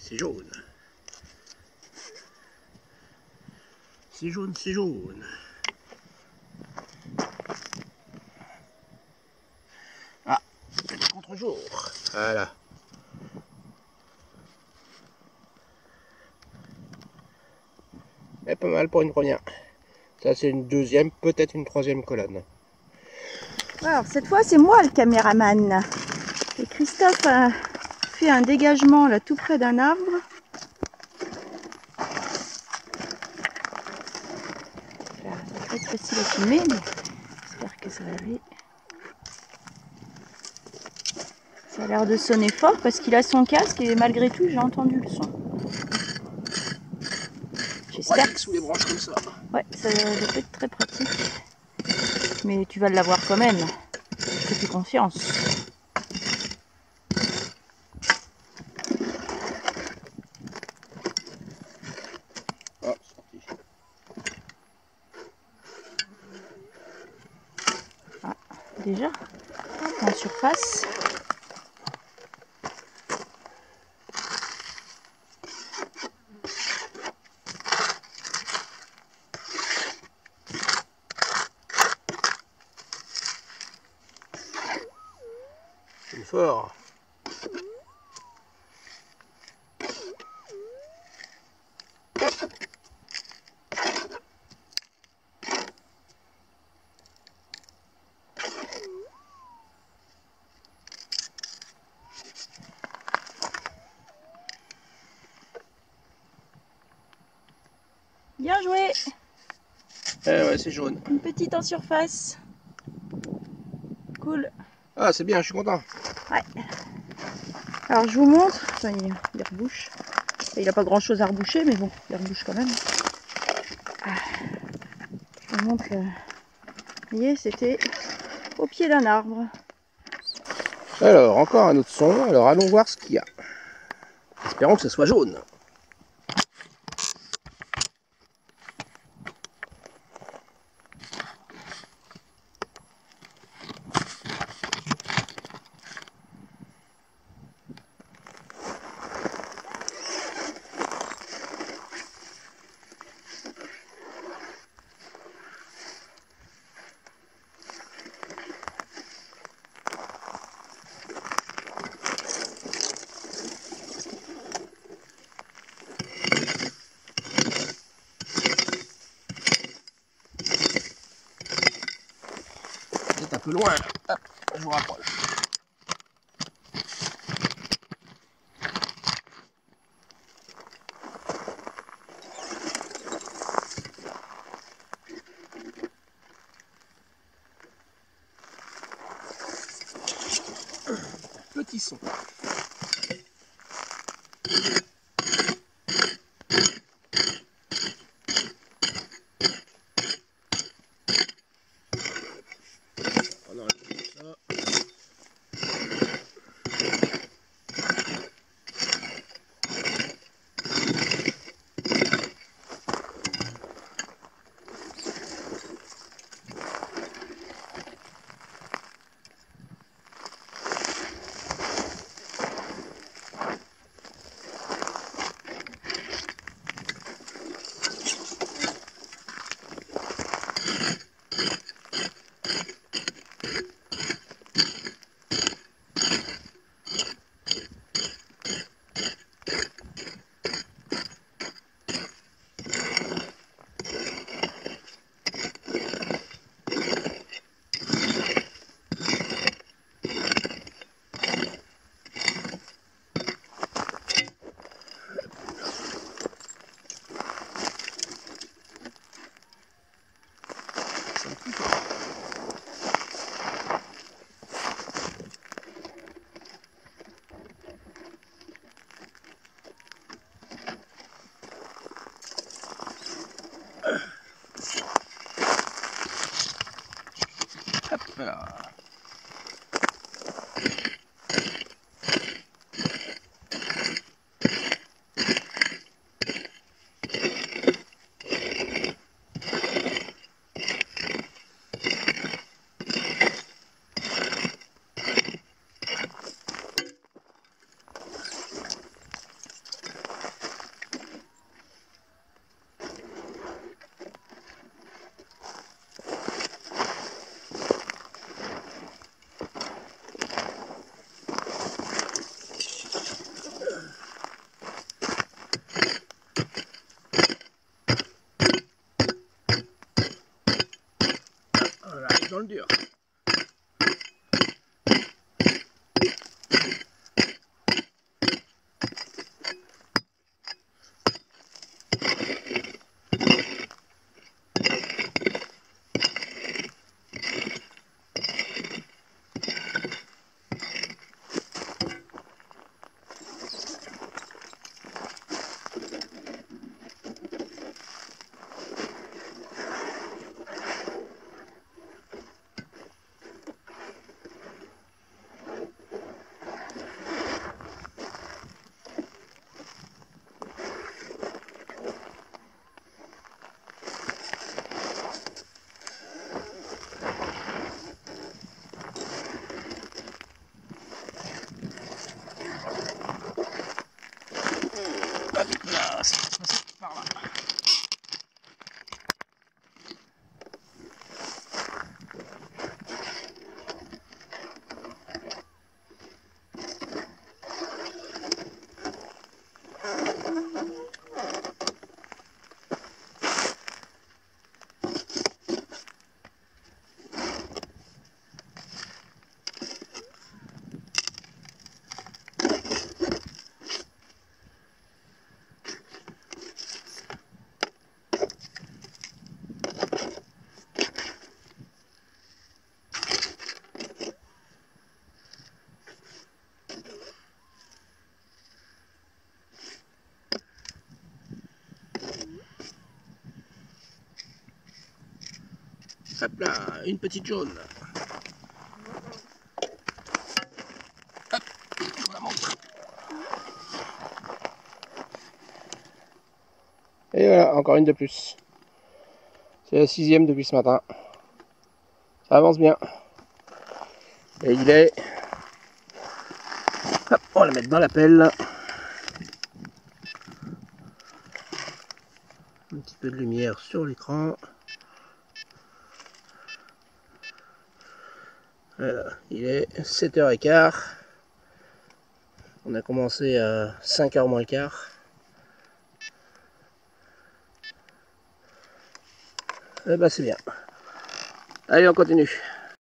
c'est jaune. C'est jaune, c'est jaune. Ah, contre-jour. Voilà. Et pas mal pour une première. Ça, c'est une deuxième, peut-être une troisième colonne. Alors, cette fois, c'est moi le caméraman. Et Christophe a fait un dégagement là tout près d'un arbre. Ça va être facile à filmer, mais j'espère que ça va aller. Ça a l'air de sonner fort parce qu'il a son casque et malgré tout j'ai entendu le son. J'espère que sous les branches comme ça. Ouais, ça va pas être très pratique. Mais tu vas l'avoir quand même. Fais-tu confiance. Ah, sorti. Déjà, en surface. C'est fort. Bien joué Eh ouais, c'est jaune. Une petite en surface. Cool. Ah, c'est bien, je suis content. Alors je vous montre. Enfin, il, il rebouche. Il n'a pas grand chose à reboucher, mais bon, il rebouche quand même. Ah. Je vous montre. euh, Vous voyez, c'était au pied d'un arbre. Alors, encore un autre son. Alors, allons voir ce qu'il y a. Espérons que ce soit jaune. Loin. Hop, je vous rapproche. Petit son. Une petite jaune. La. Et voilà, encore une de plus. C'est la sixième depuis ce matin. Ça avance bien. Et il est... Hop, on va le mettre dans la pelle. Un petit peu de lumière sur l'écran. Il est 7h15. On a commencé à 5h moins le quart. Eh ben c'est bien. Allez, on continue.